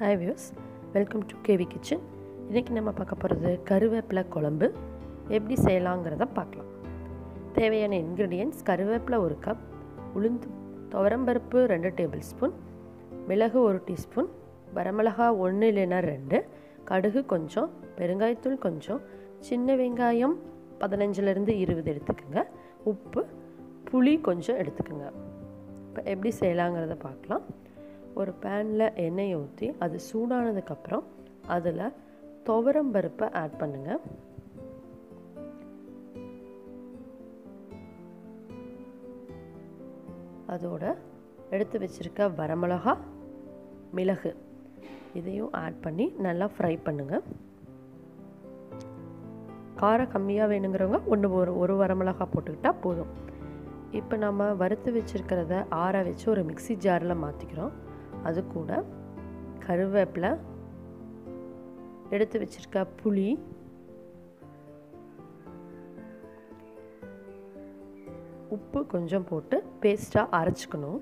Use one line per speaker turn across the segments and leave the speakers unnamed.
Hi views welcome to KV kitchen இன்றைக்கி நம்ம பார்க்க போகிறது கருவேப்பிலை குழம்பு. எப்படி செய்யலாங்கிறத பார்க்கலாம். தேவையான இன்க்ரீடியன்ஸ் கருவேப்பிலை ஒரு கப் உளுந்து துவரம்பருப்பு ரெண்டு டேபிள் ஸ்பூன் மிளகு ஒரு டீஸ்பூன் வரமிளகா ஒன்று இல்லைன்னா ரெண்டு கடுகு கொஞ்சம் பெருங்காயத்தூள் கொஞ்சம் சின்ன வெங்காயம் பதினஞ்சுலேருந்து இருபது எடுத்துக்கோங்க. உப்பு புளி கொஞ்சம் எடுத்துக்கோங்க. இப்போ எப்படி செய்யலாங்கிறத பார்க்கலாம். ஒரு பேனில் எண்ணெயை ஊற்றி அது சூடானதுக்கப்புறம் அதில் துவரம் பருப்பை ஆட் பண்ணுங்கள் அதோட எடுத்து வச்சுருக்க வரமிளகா மிளகு இதையும் ஆட் பண்ணி நல்லா ஃப்ரை பண்ணுங்கள் காரம் கம்மியாக வேணுங்கிறவங்க ஒன்று ஒரு ஒரு வரமிளகா போட்டுக்கிட்டால் போதும். இப்போ நம்ம வறுத்து வச்சுருக்கிறத ஆற வச்சு ஒரு மிக்சி ஜாரில் மாற்றிக்கிறோம் அது கூட கருவேப்பிலை எடுத்து வச்சிருக்க புளி உப்பு கொஞ்சம் போட்டு பேஸ்ட்டாக அரைச்சிக்கணும்.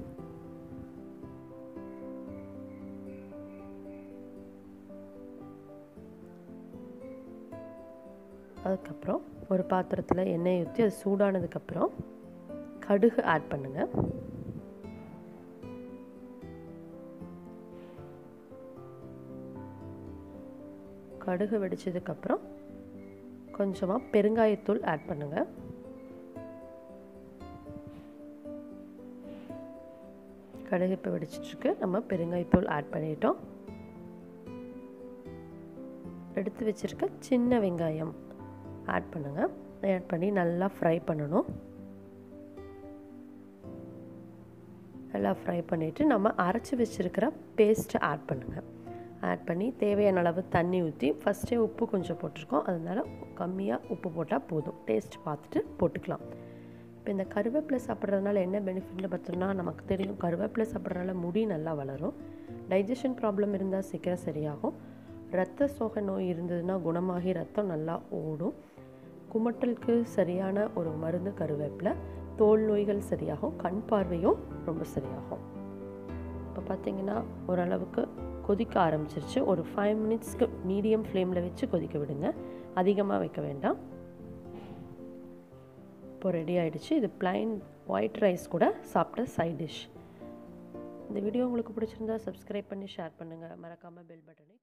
அதுக்கப்புறம் ஒரு பாத்திரத்தில் எண்ணெய் ஊற்றி அது சூடானதுக்கப்புறம் கடுகு ஆட் பண்ணுங்கள் கடுகு வெடிச்சதுக்கப்புறம் கொஞ்சமாக பெருங்காயத்தூள் ஆட் பண்ணுங்கள் கடுகு இப்போ வெடிச்சிட்ருக்கு. நம்ம பெருங்காயத்தூள் ஆட் பண்ணிட்டோம். எடுத்து வச்சுருக்க சின்ன வெங்காயம் ஆட் பண்ணுங்கள் ஆட் பண்ணி நல்லா ஃப்ரை பண்ணணும். நல்லா ஃப்ரை பண்ணிவிட்டு நம்ம அரைச்சி வச்சுருக்கிற பேஸ்ட்டை ஆட் பண்ணுங்கள் ஆட் பண்ணி தேவையான அளவு தண்ணி ஊற்றி ஃபஸ்ட்டே உப்பு கொஞ்சம் போட்டிருக்கோம். அதனால் கம்மியாக உப்பு போட்டால் போதும். டேஸ்ட் பார்த்துட்டு போட்டுக்கலாம். இப்போ இந்த கருவேப்பிலை சாப்பிட்றதுனால என்ன பெனிஃபிட்னு பார்த்தோம்னா நமக்கு தெரியும் கருவேப்பிலை சாப்பிட்றதுனால முடி நல்லா வளரும். டைஜஷன் ப்ராப்ளம் இருந்தால் சீக்கிரம் சரியாகும். ரத்த சோகை நோய் இருந்ததுன்னா குணமாகி ரத்தம் நல்லா ஓடும். குமட்டலுக்கு சரியான ஒரு மருந்து கருவேப்பிலை. தோல் நோய்கள் சரியாகும். கண் பார்வையும் ரொம்ப சரியாகும். இப்போ பார்த்தீங்கன்னா ஓரளவுக்கு கொதிக்க ஆரம்பிச்சிருச்சு. ஒரு ஃபைவ் மினிட்ஸ்க்கு மீடியம் ஃப்ளேமில் வச்சு கொதிக்க விடுங்க. அதிகமாக வைக்க வேண்டாம். இப்போ ரெடி ஆகிடுச்சு இது பிளைன் ஒயிட் ரைஸ் கூட சாப்பிட்ட சைட் டிஷ் இந்த வீடியோ உங்களுக்கு பிடிச்சிருந்தா சப்ஸ்கிரைப் பண்ணி ஷேர் பண்ணுங்கள் மறக்காமல் பெல் பட்டனை